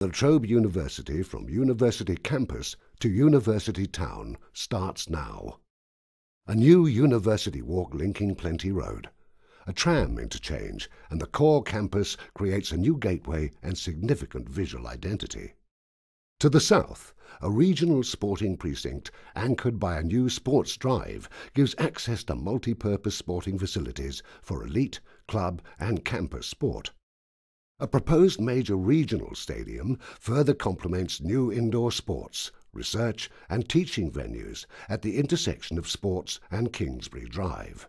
La Trobe University from University Campus to University Town starts now. A new University Walk linking Plenty Road. A tram interchange and the core campus creates a new gateway and significant visual identity. To the south, a regional sporting precinct anchored by a new sports drive gives access to multi-purpose sporting facilities for elite, club and campus sport. A proposed major regional stadium further complements new indoor sports, research and teaching venues at the intersection of Sports and Kingsbury Drive.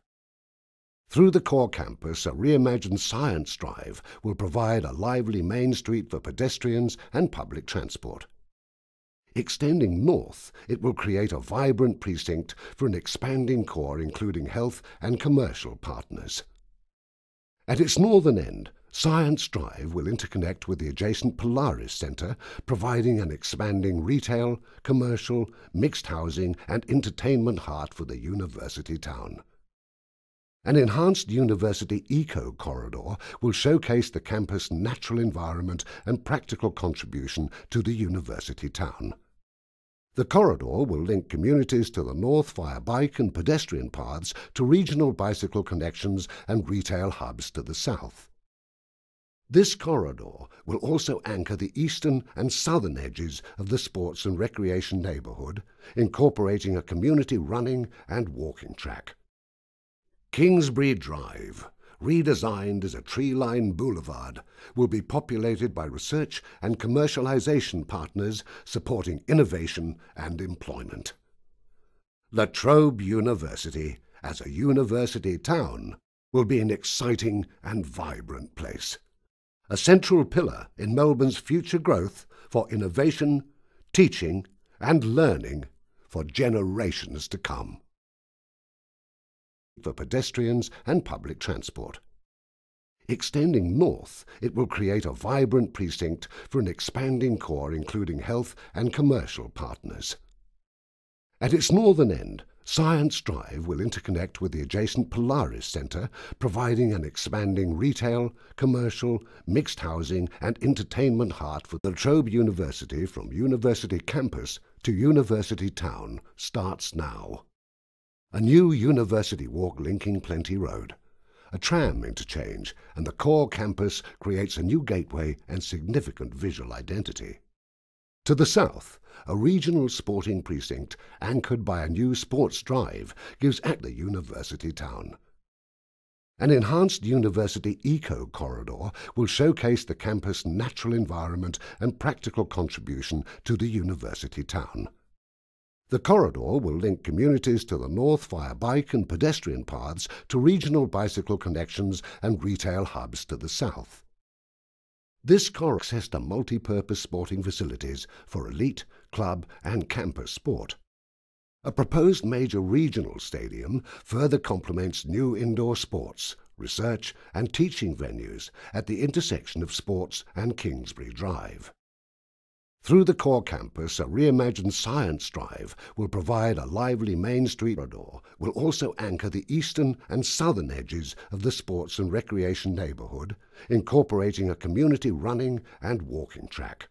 Through the core campus, a reimagined science drive will provide a lively main street for pedestrians and public transport. Extending north, it will create a vibrant precinct for an expanding core including health and commercial partners. At its northern end, Science Drive will interconnect with the adjacent Polaris Centre, providing an expanding retail, commercial, mixed housing and entertainment heart for the university town. An enhanced University Eco Corridor will showcase the campus' natural environment and practical contribution to the university town. The corridor will link communities to the north via bike and pedestrian paths to regional bicycle connections and retail hubs to the south. This corridor will also anchor the eastern and southern edges of the sports and recreation neighbourhood, incorporating a community running and walking track. Kingsbury Drive, redesigned as a tree-lined boulevard, will be populated by research and commercialisation partners supporting innovation and employment. La Trobe University, as a university town, will be an exciting and vibrant place a central pillar in Melbourne's future growth for innovation, teaching and learning for generations to come. For pedestrians and public transport. Extending north, it will create a vibrant precinct for an expanding core including health and commercial partners. At its northern end, Science Drive will interconnect with the adjacent Polaris Centre, providing an expanding retail, commercial, mixed housing and entertainment heart for the Trobe University from University Campus to University Town starts now. A new University Walk linking Plenty Road. A tram interchange and the core campus creates a new gateway and significant visual identity. To the south, a regional sporting precinct anchored by a new sports drive gives at the university town. An enhanced University Eco Corridor will showcase the campus' natural environment and practical contribution to the university town. The corridor will link communities to the north via bike and pedestrian paths to regional bicycle connections and retail hubs to the south. This car access to multi-purpose sporting facilities for elite, club and campus sport. A proposed major regional stadium further complements new indoor sports, research and teaching venues at the intersection of Sports and Kingsbury Drive. Through the core campus, a reimagined science drive will provide a lively main street corridor, will also anchor the eastern and southern edges of the sports and recreation neighbourhood, incorporating a community running and walking track.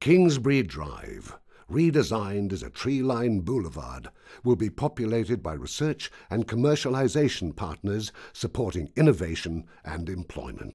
Kingsbury Drive, redesigned as a tree-lined boulevard, will be populated by research and commercialization partners supporting innovation and employment.